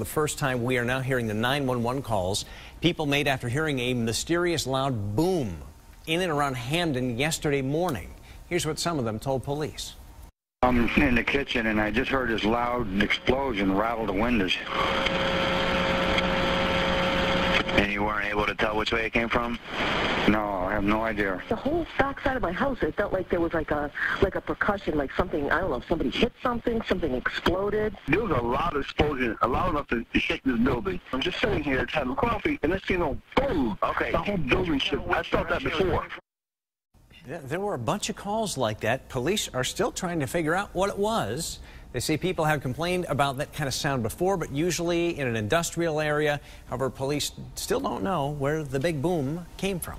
the first time, we are now hearing the 911 calls people made after hearing a mysterious loud boom in and around Hamden yesterday morning. Here's what some of them told police. I'm in the kitchen and I just heard this loud explosion rattle the windows. And you weren't able to tell which way it came from? No, have no idea. The whole back side of my house, it felt like there was like a like a percussion, like something, I don't know, somebody hit something, something exploded. There was a loud explosion, a loud enough to shake this building. I'm just sitting here having coffee, and next thing you know, boom! Okay. The whole building shook. I felt that before. There were a bunch of calls like that. Police are still trying to figure out what it was. They say people have complained about that kind of sound before, but usually in an industrial area. However, police still don't know where the big boom came from.